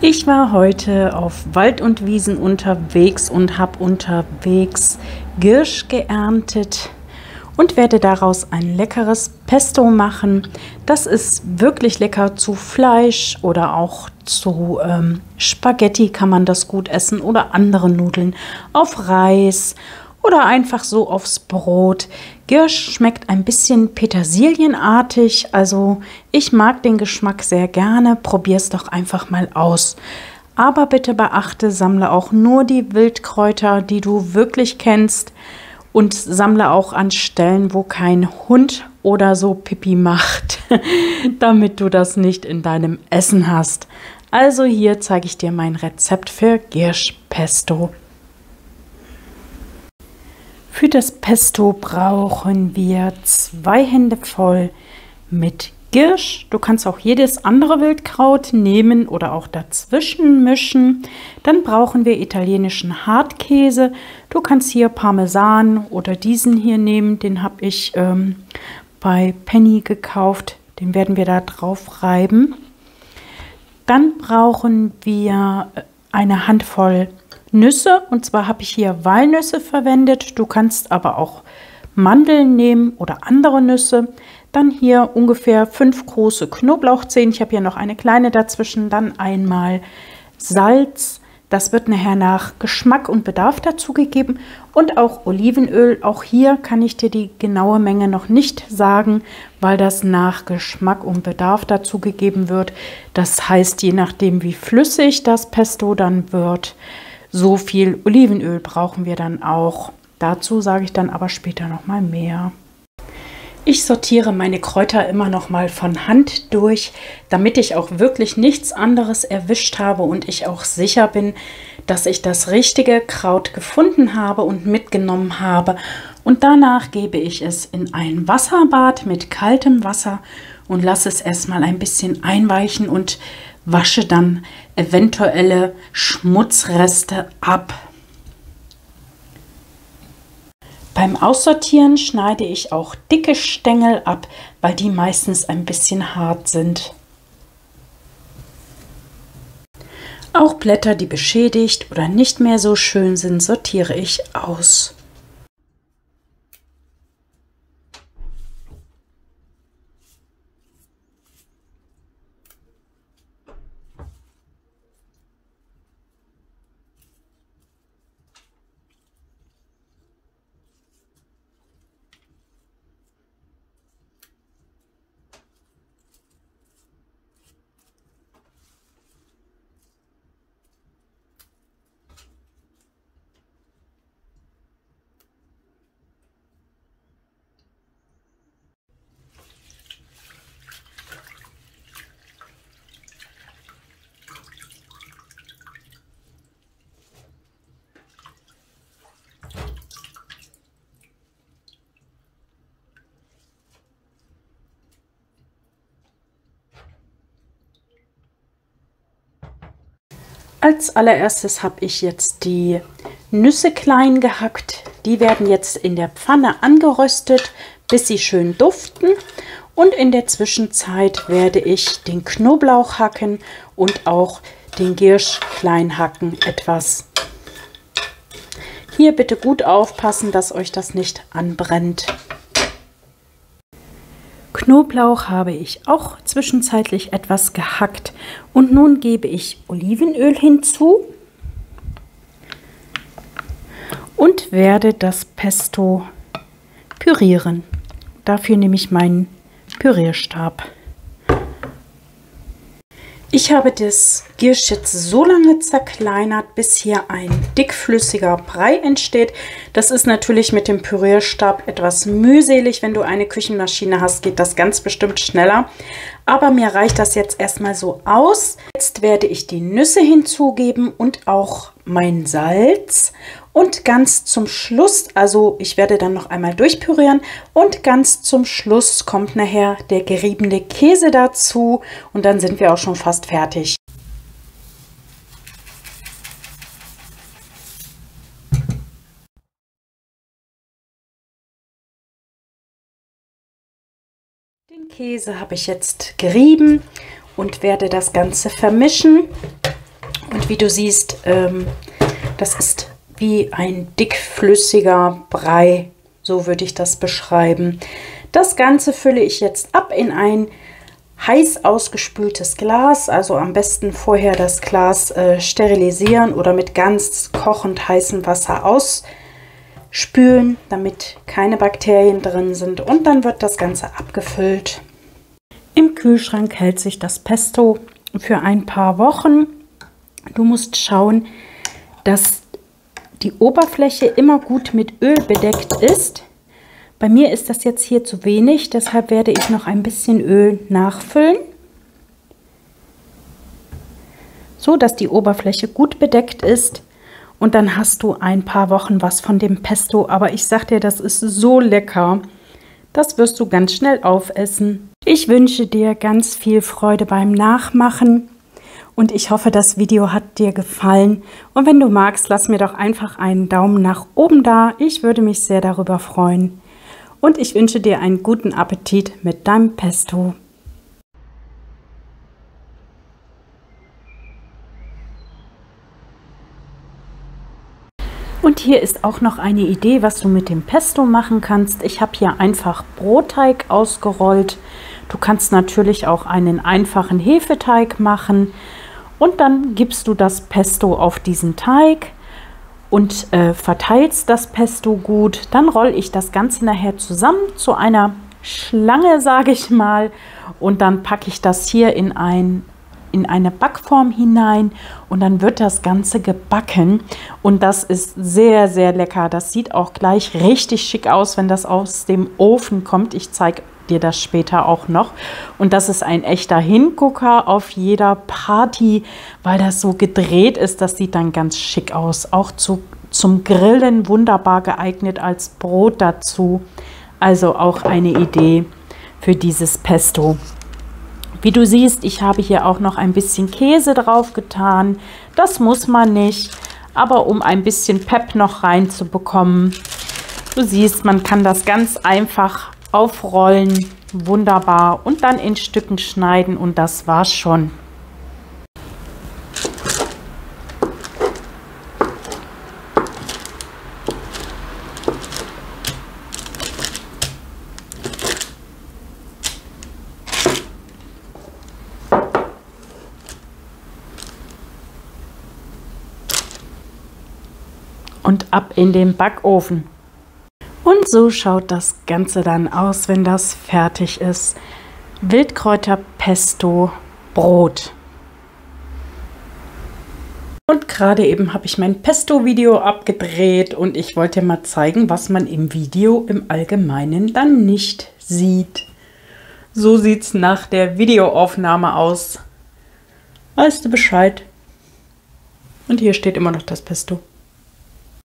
Ich war heute auf Wald und Wiesen unterwegs und habe unterwegs Girsch geerntet und werde daraus ein leckeres Pesto machen. Das ist wirklich lecker zu Fleisch oder auch zu ähm, Spaghetti kann man das gut essen oder andere Nudeln auf Reis oder einfach so aufs Brot. Girsch schmeckt ein bisschen petersilienartig, also ich mag den Geschmack sehr gerne. Probier es doch einfach mal aus. Aber bitte beachte, sammle auch nur die Wildkräuter, die du wirklich kennst und sammle auch an Stellen, wo kein Hund oder so Pipi macht, damit du das nicht in deinem Essen hast. Also hier zeige ich dir mein Rezept für Girschpesto. Für das Pesto brauchen wir zwei Hände voll mit Girsch. Du kannst auch jedes andere Wildkraut nehmen oder auch dazwischen mischen. Dann brauchen wir italienischen Hartkäse. Du kannst hier Parmesan oder diesen hier nehmen. Den habe ich ähm, bei Penny gekauft. Den werden wir da drauf reiben. Dann brauchen wir eine Handvoll Nüsse. Und zwar habe ich hier Walnüsse verwendet. Du kannst aber auch Mandeln nehmen oder andere Nüsse. Dann hier ungefähr fünf große Knoblauchzehen. Ich habe hier noch eine kleine dazwischen. Dann einmal Salz. Das wird nachher nach Geschmack und Bedarf dazugegeben. Und auch Olivenöl. Auch hier kann ich dir die genaue Menge noch nicht sagen, weil das nach Geschmack und Bedarf dazugegeben wird. Das heißt, je nachdem, wie flüssig das Pesto dann wird, so viel Olivenöl brauchen wir dann auch. Dazu sage ich dann aber später noch mal mehr. Ich sortiere meine Kräuter immer noch mal von Hand durch, damit ich auch wirklich nichts anderes erwischt habe und ich auch sicher bin, dass ich das richtige Kraut gefunden habe und mitgenommen habe. Und danach gebe ich es in ein Wasserbad mit kaltem Wasser und lasse es erstmal ein bisschen einweichen und wasche dann eventuelle Schmutzreste ab. Beim Aussortieren schneide ich auch dicke Stängel ab, weil die meistens ein bisschen hart sind. Auch Blätter, die beschädigt oder nicht mehr so schön sind, sortiere ich aus. Als allererstes habe ich jetzt die Nüsse klein gehackt. Die werden jetzt in der Pfanne angeröstet, bis sie schön duften. Und in der Zwischenzeit werde ich den Knoblauch hacken und auch den Giersch klein hacken etwas. Hier bitte gut aufpassen, dass euch das nicht anbrennt. Knoblauch habe ich auch zwischenzeitlich etwas gehackt und nun gebe ich Olivenöl hinzu und werde das Pesto pürieren. Dafür nehme ich meinen Pürierstab. Ich habe das Giersch jetzt so lange zerkleinert, bis hier ein dickflüssiger Brei entsteht. Das ist natürlich mit dem Pürierstab etwas mühselig. Wenn du eine Küchenmaschine hast, geht das ganz bestimmt schneller. Aber mir reicht das jetzt erstmal so aus. Jetzt werde ich die Nüsse hinzugeben und auch mein Salz. Und ganz zum Schluss, also ich werde dann noch einmal durchpürieren und ganz zum Schluss kommt nachher der geriebene Käse dazu und dann sind wir auch schon fast fertig. Den Käse habe ich jetzt gerieben und werde das Ganze vermischen. Und wie du siehst, ähm, das ist wie ein dickflüssiger Brei, so würde ich das beschreiben. Das Ganze fülle ich jetzt ab in ein heiß ausgespültes Glas, also am besten vorher das Glas äh, sterilisieren oder mit ganz kochend heißem Wasser ausspülen, damit keine Bakterien drin sind und dann wird das Ganze abgefüllt. Im Kühlschrank hält sich das Pesto für ein paar Wochen. Du musst schauen, dass die Oberfläche immer gut mit Öl bedeckt ist. Bei mir ist das jetzt hier zu wenig, deshalb werde ich noch ein bisschen Öl nachfüllen. So, dass die Oberfläche gut bedeckt ist. Und dann hast du ein paar Wochen was von dem Pesto. Aber ich sag dir, das ist so lecker. Das wirst du ganz schnell aufessen. Ich wünsche dir ganz viel Freude beim Nachmachen. Und ich hoffe, das Video hat dir gefallen. Und wenn du magst, lass mir doch einfach einen Daumen nach oben da. Ich würde mich sehr darüber freuen und ich wünsche dir einen guten Appetit mit deinem Pesto. Und hier ist auch noch eine Idee, was du mit dem Pesto machen kannst. Ich habe hier einfach Brotteig ausgerollt. Du kannst natürlich auch einen einfachen Hefeteig machen. Und dann gibst du das Pesto auf diesen Teig und äh, verteilst das Pesto gut. Dann rolle ich das Ganze nachher zusammen zu einer Schlange, sage ich mal. Und dann packe ich das hier in, ein, in eine Backform hinein und dann wird das Ganze gebacken. Und das ist sehr, sehr lecker. Das sieht auch gleich richtig schick aus, wenn das aus dem Ofen kommt. Ich zeige dir das später auch noch. Und das ist ein echter Hingucker auf jeder Party, weil das so gedreht ist. Das sieht dann ganz schick aus. Auch zu, zum Grillen wunderbar geeignet als Brot dazu. Also auch eine Idee für dieses Pesto. Wie du siehst, ich habe hier auch noch ein bisschen Käse drauf getan. Das muss man nicht, aber um ein bisschen Pep noch reinzubekommen. Du siehst, man kann das ganz einfach aufrollen, wunderbar und dann in Stücken schneiden und das war's schon. und ab in den Backofen. Und so schaut das Ganze dann aus, wenn das fertig ist. Wildkräuterpesto Brot. Und gerade eben habe ich mein Pesto-Video abgedreht und ich wollte mal zeigen, was man im Video im Allgemeinen dann nicht sieht. So sieht es nach der Videoaufnahme aus. Weißt du Bescheid? Und hier steht immer noch das Pesto.